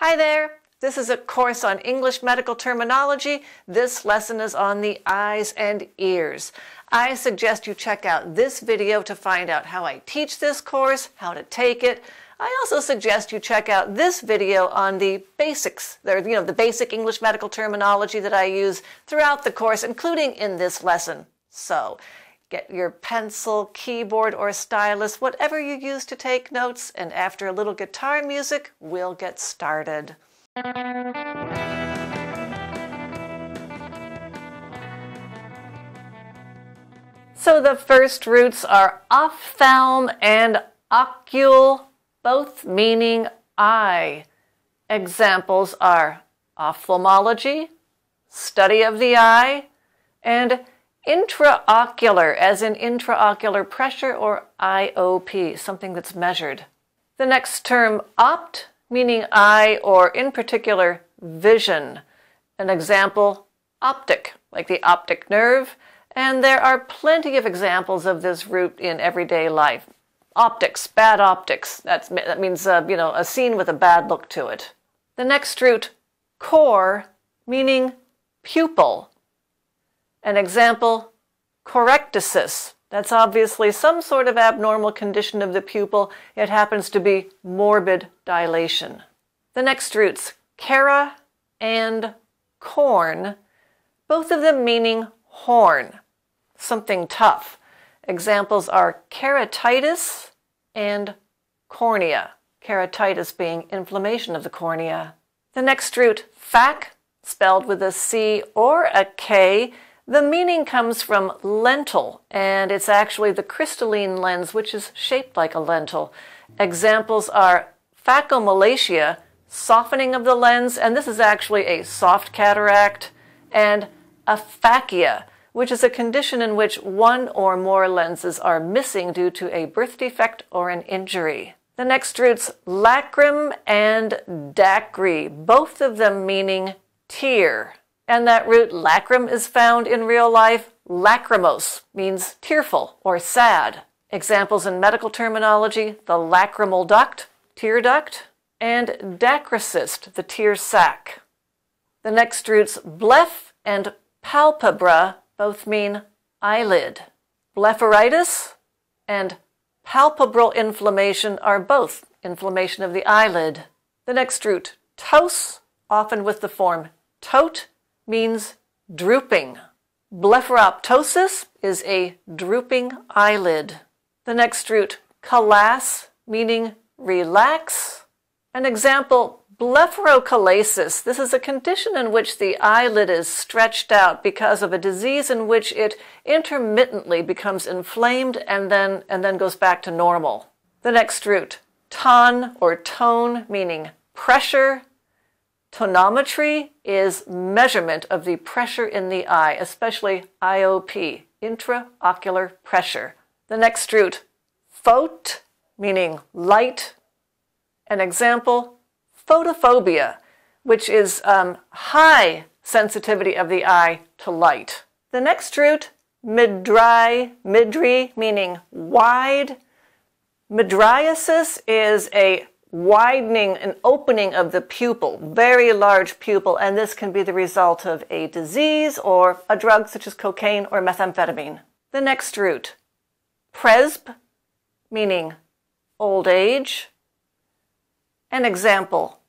Hi there. This is a course on English medical terminology. This lesson is on the eyes and ears. I suggest you check out this video to find out how I teach this course, how to take it. I also suggest you check out this video on the basics, you know, the basic English medical terminology that I use throughout the course, including in this lesson. So, Get your pencil, keyboard, or stylus, whatever you use to take notes, and after a little guitar music, we'll get started. So the first roots are ophthalm and ocule, both meaning eye. Examples are ophthalmology, study of the eye, and Intraocular, as in intraocular pressure or IOP, something that's measured. The next term, opt, meaning eye or in particular vision. An example, optic, like the optic nerve. And there are plenty of examples of this root in everyday life. Optics, bad optics. That's, that means, uh, you know, a scene with a bad look to it. The next root, cor, meaning pupil. An example, corectasis. That's obviously some sort of abnormal condition of the pupil. It happens to be morbid dilation. The next roots, cara and corn, both of them meaning horn, something tough. Examples are keratitis and cornea, keratitis being inflammation of the cornea. The next root, fac, spelled with a C or a K, the meaning comes from lentil, and it's actually the crystalline lens, which is shaped like a lentil. Examples are phacomalacia, softening of the lens, and this is actually a soft cataract, and aphakia, which is a condition in which one or more lenses are missing due to a birth defect or an injury. The next roots, lacrime and dacry, both of them meaning tear. And that root lacrime is found in real life. Lachrymose means tearful or sad. Examples in medical terminology, the lacrimal duct, tear duct, and dacryocyst, the tear sac. The next roots, bleph and palpebra, both mean eyelid. Blepharitis and palpebral inflammation are both inflammation of the eyelid. The next root, ptos, often with the form tote, means drooping. Blepharoptosis is a drooping eyelid. The next root, calas, meaning relax. An example, blepharochalasis. This is a condition in which the eyelid is stretched out because of a disease in which it intermittently becomes inflamed and then, and then goes back to normal. The next root, ton or tone, meaning pressure, Tonometry is measurement of the pressure in the eye, especially IOP, intraocular pressure. The next root, phot, meaning light. An example, photophobia, which is um, high sensitivity of the eye to light. The next root, midri, midri, meaning wide. Mydriasis is a widening and opening of the pupil, very large pupil, and this can be the result of a disease or a drug such as cocaine or methamphetamine. The next root, presb, meaning old age. An example,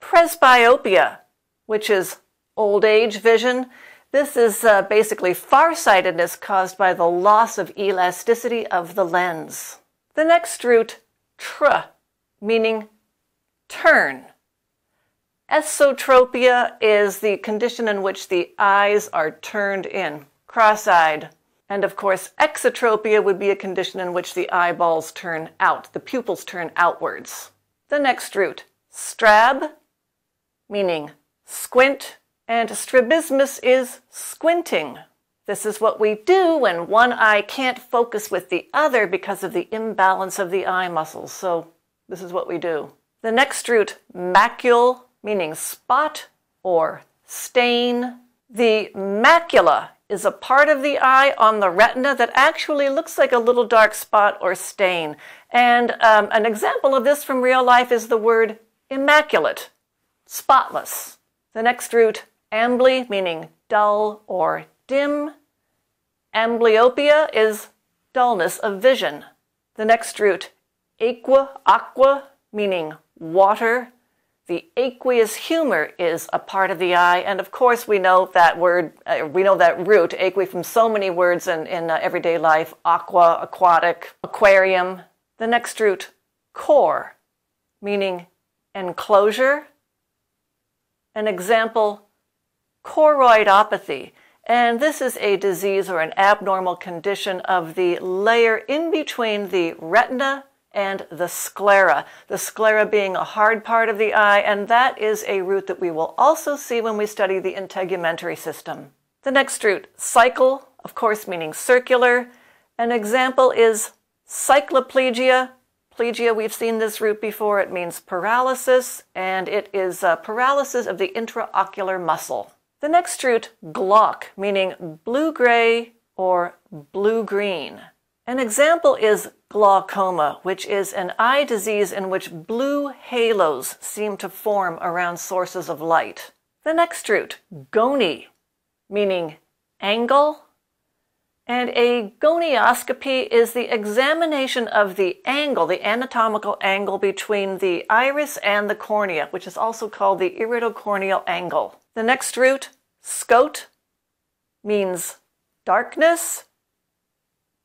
presbyopia, which is old age vision. This is uh, basically farsightedness caused by the loss of elasticity of the lens. The next root, tr, meaning turn. Esotropia is the condition in which the eyes are turned in, cross eyed. And of course, exotropia would be a condition in which the eyeballs turn out, the pupils turn outwards. The next root, strab, meaning squint, and strabismus is squinting. This is what we do when one eye can't focus with the other because of the imbalance of the eye muscles. So this is what we do. The next root, macule, meaning spot or stain. The macula is a part of the eye on the retina that actually looks like a little dark spot or stain. And um, an example of this from real life is the word immaculate. spotless. The next root, ambly, meaning dull or dim. Amblyopia is dullness of vision. The next root, aqua, aqua, meaning water. The aqueous humor is a part of the eye, and of course we know that word, uh, we know that root, aqua, from so many words in, in uh, everyday life, aqua, aquatic, aquarium. The next root, core, meaning enclosure. An example, choroidopathy, and this is a disease or an abnormal condition of the layer in between the retina and the sclera. The sclera being a hard part of the eye, and that is a root that we will also see when we study the integumentary system. The next root, cycle, of course, meaning circular. An example is cycloplegia. Plegia, we've seen this root before. It means paralysis, and it is paralysis of the intraocular muscle. The next root, glauc, meaning blue gray or blue green. An example is glaucoma, which is an eye disease in which blue halos seem to form around sources of light. The next root, goni, meaning angle. And a gonioscopy is the examination of the angle, the anatomical angle between the iris and the cornea, which is also called the iridocorneal angle. The next root, scot, means darkness.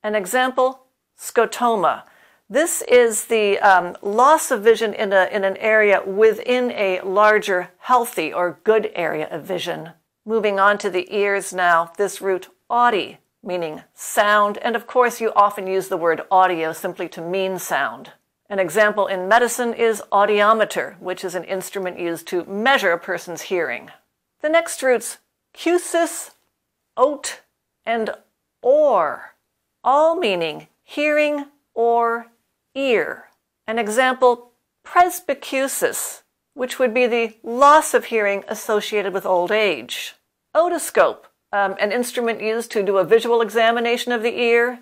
An example, scotoma. This is the um, loss of vision in, a, in an area within a larger healthy or good area of vision. Moving on to the ears now, this root audi, meaning sound, and of course you often use the word audio simply to mean sound. An example in medicine is audiometer, which is an instrument used to measure a person's hearing. The next roots, cusis, oat, and or all meaning hearing or ear. An example, presbycusis, which would be the loss of hearing associated with old age. Otoscope, um, an instrument used to do a visual examination of the ear.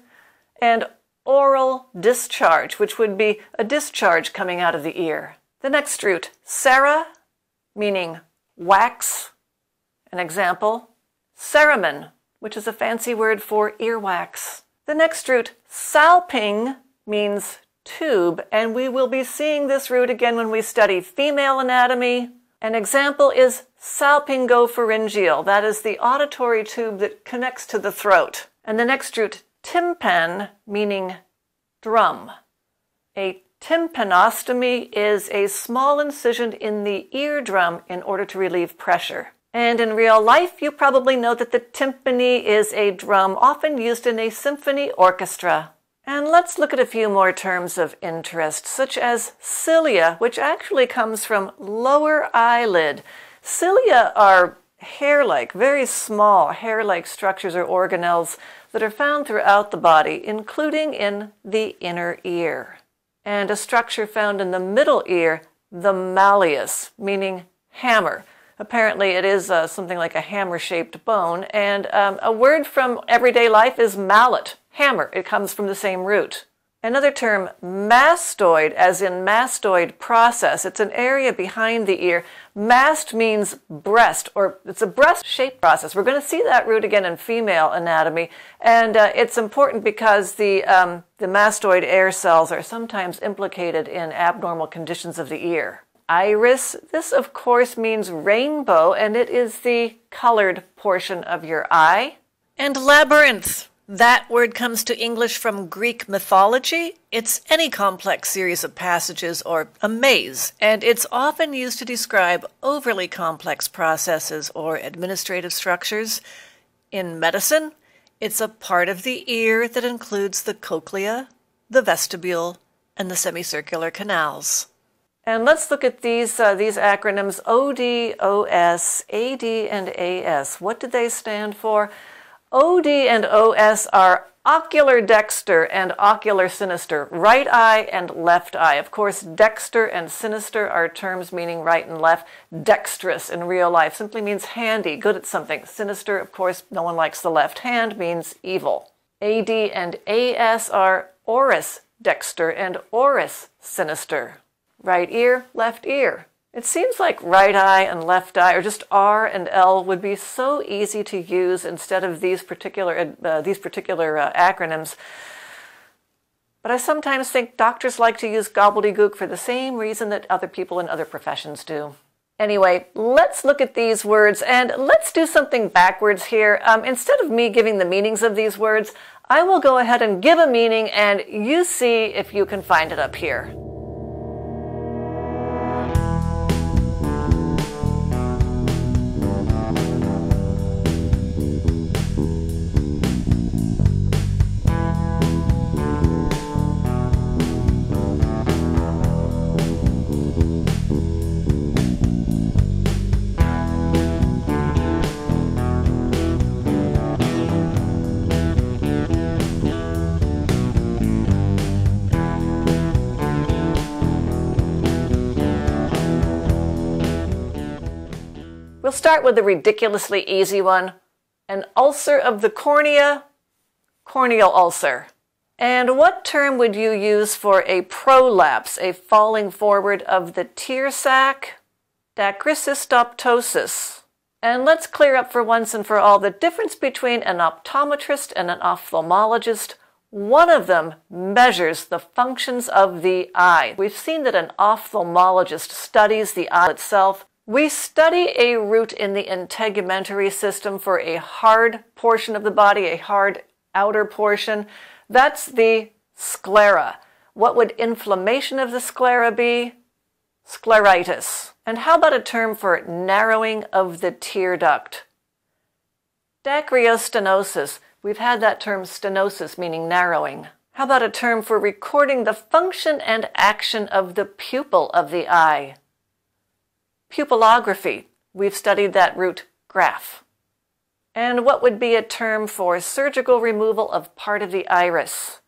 And aural discharge, which would be a discharge coming out of the ear. The next root, cera, meaning wax. An example, cerumen, which is a fancy word for earwax. The next root, salping, means tube, and we will be seeing this root again when we study female anatomy. An example is salpingopharyngeal. That is the auditory tube that connects to the throat. And the next root, tympan, meaning drum. A tympanostomy is a small incision in the eardrum in order to relieve pressure. And in real life, you probably know that the timpani is a drum often used in a symphony orchestra. And let's look at a few more terms of interest, such as cilia, which actually comes from lower eyelid. Cilia are hair-like, very small hair-like structures or organelles that are found throughout the body, including in the inner ear. And a structure found in the middle ear, the malleus, meaning hammer. Apparently, it is uh, something like a hammer shaped bone. And um, a word from everyday life is mallet, hammer. It comes from the same root. Another term, mastoid, as in mastoid process. It's an area behind the ear. Mast means breast, or it's a breast shaped process. We're going to see that root again in female anatomy. And uh, it's important because the, um, the mastoid air cells are sometimes implicated in abnormal conditions of the ear iris. This, of course, means rainbow, and it is the colored portion of your eye. And labyrinth. That word comes to English from Greek mythology. It's any complex series of passages or a maze, and it's often used to describe overly complex processes or administrative structures. In medicine, it's a part of the ear that includes the cochlea, the vestibule, and the semicircular canals. And let's look at these, uh, these acronyms OD, OS, AD, and AS. What do they stand for? OD and OS are ocular dexter and ocular sinister, right eye and left eye. Of course, dexter and sinister are terms meaning right and left. Dexterous in real life simply means handy, good at something. Sinister, of course, no one likes the left hand, means evil. AD and AS are auris dexter and auris sinister right ear, left ear. It seems like right eye and left eye, or just R and L, would be so easy to use instead of these particular uh, these particular uh, acronyms. But I sometimes think doctors like to use gobbledygook for the same reason that other people in other professions do. Anyway, let's look at these words and let's do something backwards here. Um, instead of me giving the meanings of these words, I will go ahead and give a meaning and you see if you can find it up here. Start with the ridiculously easy one an ulcer of the cornea, corneal ulcer. And what term would you use for a prolapse, a falling forward of the tear sac? Dacryocystoptosis. And let's clear up for once and for all the difference between an optometrist and an ophthalmologist. One of them measures the functions of the eye. We've seen that an ophthalmologist studies the eye itself, we study a root in the integumentary system for a hard portion of the body, a hard outer portion. That's the sclera. What would inflammation of the sclera be? Scleritis. And how about a term for narrowing of the tear duct? Dacryostenosis. We've had that term stenosis, meaning narrowing. How about a term for recording the function and action of the pupil of the eye? Pupillography, we've studied that root graph. And what would be a term for surgical removal of part of the iris?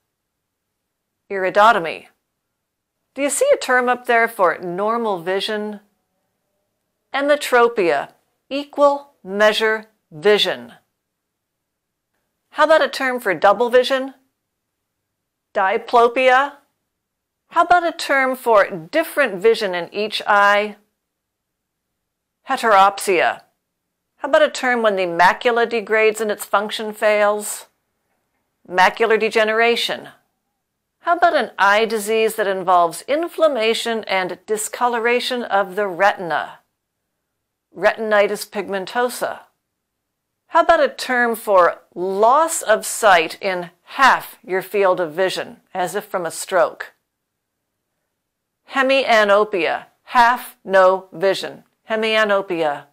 Iridotomy. Do you see a term up there for normal vision? Emmetropia, equal measure vision. How about a term for double vision? Diplopia. How about a term for different vision in each eye? Heteropsia. How about a term when the macula degrades and its function fails? Macular degeneration. How about an eye disease that involves inflammation and discoloration of the retina? Retinitis pigmentosa. How about a term for loss of sight in half your field of vision, as if from a stroke? Hemianopia, half no vision hemianopia.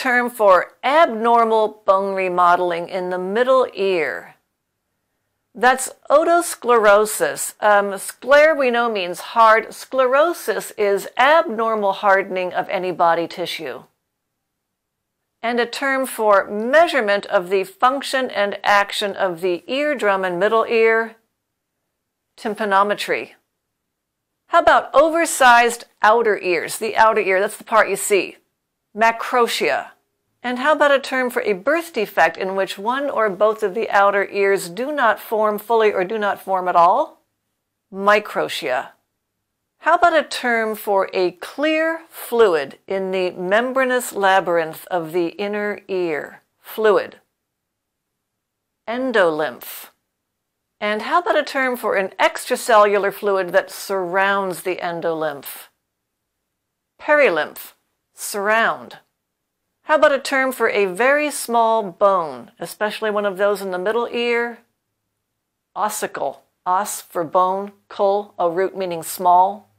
Term for abnormal bone remodeling in the middle ear. That's otosclerosis. Um, we know means hard. Sclerosis is abnormal hardening of any body tissue. And a term for measurement of the function and action of the eardrum and middle ear, tympanometry. How about oversized outer ears? The outer ear, that's the part you see macrotia. And how about a term for a birth defect in which one or both of the outer ears do not form fully or do not form at all? Microtia. How about a term for a clear fluid in the membranous labyrinth of the inner ear? Fluid. Endolymph. And how about a term for an extracellular fluid that surrounds the endolymph? Perilymph surround. How about a term for a very small bone, especially one of those in the middle ear? Ossicle. Os for bone, cul, a root meaning small.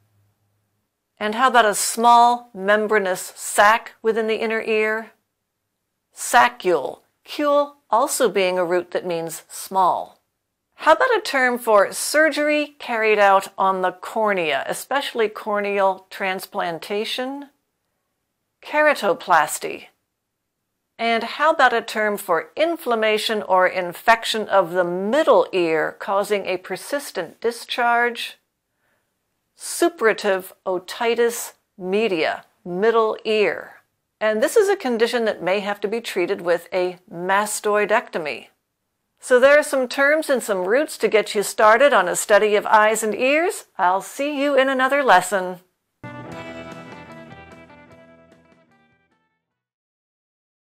And how about a small membranous sac within the inner ear? Saccule. Cule also being a root that means small. How about a term for surgery carried out on the cornea, especially corneal transplantation? Keratoplasty. And how about a term for inflammation or infection of the middle ear causing a persistent discharge? Suppurative otitis media, middle ear. And this is a condition that may have to be treated with a mastoidectomy. So there are some terms and some roots to get you started on a study of eyes and ears. I'll see you in another lesson.